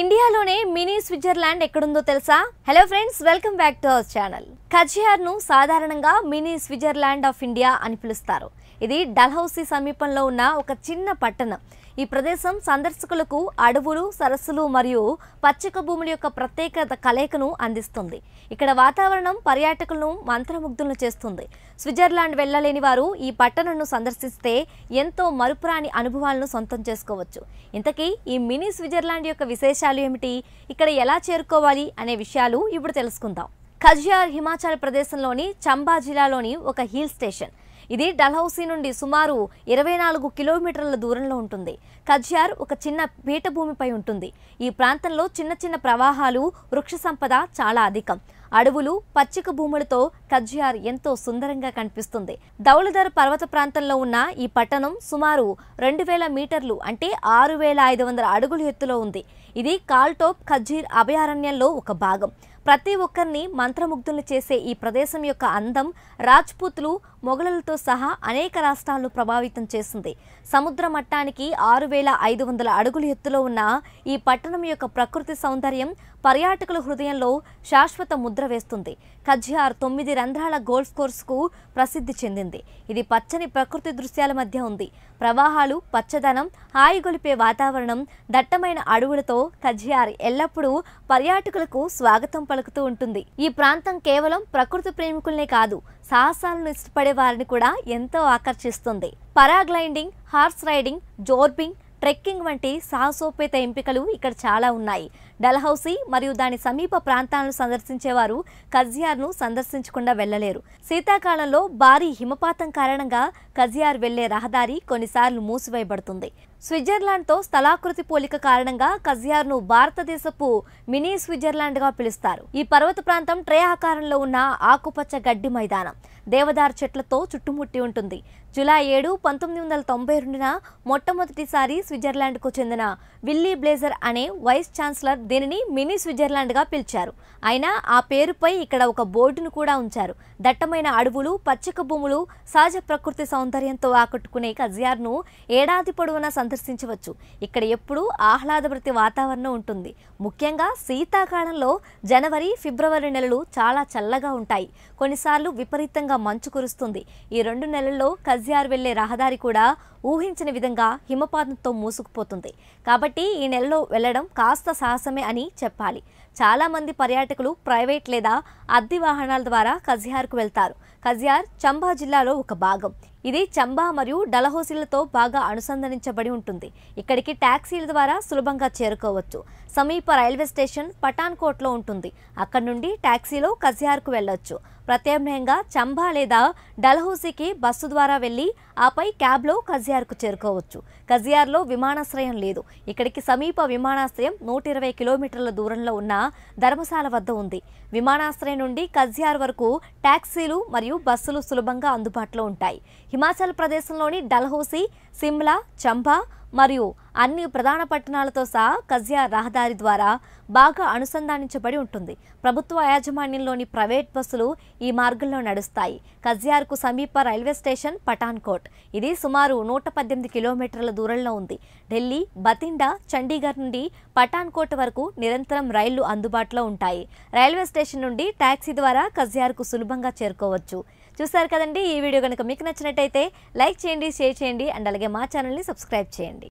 ఇండియాలోనే mini Switzerland ఎక్కడుందో తెలుసా? Hello friends welcome back to our channel Khajjiar సాధారణంగా మినీ స్విట్జర్లాండ్ ఆఫ్ ఇండియా అని పిలుస్తారు. ఇది డల్హౌసీ సమీపంలో ఉన్న ఒక చిన్న పట్టణం. ఈ ప్రదేశం సందర్శకులకు అడవులు సరస్సులు మరియు పచ్చిక భూముల యొక్క ప్రత్యేకత కలయికను అందిస్తుంది. ఇక్కడ వాతావరణం పర్యాటకులను మంత్రముగ్ధులను చేస్తుంది. స్విట్జర్లాండ్ వెళ్ళలేని వారు ఈ పట్టణంను సందర్శిస్తే ఎంతో మరుపురాని అనుభవాలను సొంతం చేసుకోవచ్చు. ఇంతకీ ఈ మినీ స్విట్జర్లాండ్ యొక్క విశేషాలు ఏమిటి? ఇక్కడ ఎలా చేరుకోవాలి? అనే విషయాలు ఇప్పుడు తెలుసుకుందాం. ఖజియార్ హిమాచల్ ప్రదేశంలోని చంబా జిల్లాలోని ఒక హిల్ స్టేషన్. ఇది డల్హౌసీ నుండి సుమారు ఇరవై నాలుగు కిలోమీటర్ల దూరంలో ఉంటుంది. కజ్యార్ ఒక చిన్న పీఠభూమిపై ఉంటుంది. ఈ ప్రాంతంలో చిన్న చిన్న ప్రవాహాలు వృక్ష సంపద చాలా అధికం. అడవులు పచ్చిక భూములతో కజ్యార్ ఎంతో సుందరంగా కనిపిస్తుంది. దౌలధర్ పర్వత ప్రాంతంలో ఉన్న ఈ పట్టణం సుమారు రెండు వేల మీటర్లు అంటే ఆరు వేల ఐదు వందల అడుగుల ఎత్తులో ఉంది. ఇది కాల్టోప్ ఖజీర్ అభయారణ్యంలో ఒక భాగం. ప్రతి ఒక్కరిని మంత్రముగ్ధులు చేసే ఈ ప్రదేశం యొక్క అందం రాజ్పూతులు మొఘలులతో సహా అనేక రాష్ట్రాలను ప్రభావితం చేసింది సముద్ర మట్టానికి ఆరు వేల ఐదు వందల అడుగుల ఎత్తులో ఉన్న ఈ పట్టణం యొక్క ప్రకృతి సౌందర్యం పర్యాటకుల హృదయంలో శాశ్వత ముద్ర వేస్తుంది. కజ్జియార్ తొమ్మిది రంధ్రాల గోల్ఫ్ కోర్సుకు ప్రసిద్ధి చెందింది. ఇది పచ్చని ప్రకృతి దృశ్యాల మధ్య ఉంది. ప్రవాహాలు పచ్చదనం హాయిగొలిపే వాతావరణం దట్టమైన అడవులతో కజ్జియార్ ఎల్లప్పుడూ పర్యాటకులకు స్వాగతం పలుకుతూ ఉంటుంది. ఈ ప్రాంతం కేవలం ప్రకృతి ప్రేమికులనే కాదు సాహసాలను ఇష్టపడే వారిని కూడా ఎంతో ఆకర్షిస్తుంది. Paragliding horse riding zorbing trekking వంటి సాహసోపేత ఎంపికలు ఇక్కడ చాలా ఉన్నాయి. డల్హౌసీ మరియు దాని సమీప ప్రాంతాలను సందర్శించేవారు కజియార్ను సందర్శించకుండా వెళ్ళలేరు. శీతాకాలంలో భారీ హిమపాతం కారణంగా కజియార్ వెళ్ళే రహదారి కొన్నిసార్లు మూసివేయబడుతుంది. స్విట్జర్లాండ్తో స్థలాకృతి పోలిక కారణంగా కజియార్ను భారతదేశపు మినీ స్విట్జర్లాండ్గా పిలుస్తారు. ఈ పర్వత ప్రాంతం ట్రే ఆకారంలో ఉన్న ఆకుపచ్చ గడ్డి మైదానం. దేవదారు చెట్లతో చుట్టుముట్టి ఉంటుంది. జూలై ఏడు పంతొమ్మిది వందల తొంభై రెండున మొట్టమొదటిసారి స్విట్జర్లాండ్కు చెందిన విల్లీ బ్లేజర్ అనే వైస్ ఛాన్సలర్ దీనిని మినీ స్విట్జర్లాండ్గా పిలిచారు. అయినా ఆ పేరుపై ఇక్కడ ఒక బోర్డును కూడా ఉంచారు. దట్టమైన అడవులు పచ్చిక భూములు సహజ ప్రకృతి సౌందర్యంతో ఆకట్టుకునే కజియార్ను ఏడాది పొడవునా సందర్శించవచ్చు ఇక్కడ ఎప్పుడూ ఆహ్లాదభృతి వాతావరణం ఉంటుంది. ముఖ్యంగా శీతాకాలంలో జనవరి ఫిబ్రవరి నెలలు చాలా చల్లగా ఉంటాయి. కొన్నిసార్లు విపరీతంగా మంచు కురుస్తుంది. ఈ రెండు నెలల్లో కజియార్ వెళ్ళే రహదారి కూడా ఊహించిన విధంగా హిమపాతంతో మూసుకుపోతుంది. కాబట్టి ఈ నెలలో వెళ్ళడం కాస్త సాహసమే అని చెప్పాలి. చాలామంది పర్యాటకులు ప్రైవేట్ లేదా అద్దె వాహనాల ద్వారా కజియార్కు వెళ్తారు. కజియార్ చంబా జిల్లాలో ఒక భాగం. ఇది చంబా మరియు డలహోసిలతో బాగా అనుసంధానించబడి ఉంటుంది. ఇక్కడికి ట్యాక్సీల ద్వారా సులభంగా చేరుకోవచ్చు. సమీప రైల్వే స్టేషన్ పఠాన్కోట్లో ఉంటుంది. అక్కడ నుండి ట్యాక్సీలో కజియార్కు వెళ్ళొచ్చు. ప్రత్యామ్నాయంగా చంబా లేదా డల్హౌసీకి బస్సు ద్వారా వెళ్ళి ఆపై క్యాబ్లో కజియార్కు చేరుకోవచ్చు. కజియార్లో విమానాశ్రయం లేదు. ఇక్కడికి సమీప విమానాశ్రయం నూట ఇరవై కిలోమీటర్ల దూరంలో ఉన్న ధర్మశాల వద్ద ఉంది. విమానాశ్రయం నుండి కజియార్ వరకు ట్యాక్సీలు మరియు బస్సులు సులభంగా అందుబాటులో ఉంటాయి. హిమాచల్ ప్రదేశంలోని డల్హౌసీ సిమ్లా చంబా మరియు అన్ని ప్రధాన పట్టణాలతో సహా కజియా రహదారి ద్వారా బాగా అనుసంధానించబడి ఉంటుంది. ప్రభుత్వ యాజమాన్యంలోని ప్రైవేట్ బస్సులు ఈ మార్గంలో నడుస్తాయి. కజియార్కు సమీప రైల్వే స్టేషన్ పఠాన్కోట్. ఇది సుమారు నూట పద్దెనిమిది కిలోమీటర్ల దూరంలో ఉంది. ఢిల్లీ బతిండా చండీగఢ్ నుండి పఠాన్కోట్ వరకు నిరంతరం రైళ్ళు అందుబాటులో ఉంటాయి. రైల్వే స్టేషన్ నుండి ట్యాక్సీ ద్వారా కజియార్కు సులభంగా చేరుకోవచ్చు. చూసారు కదండి ఈ వీడియో కనుక మీకు నచ్చినట్టయితే లైక్ చేయండి షేర్ చేయండి అండ్ అలాగే మా ఛానల్ని సబ్స్క్రైబ్ చేయండి.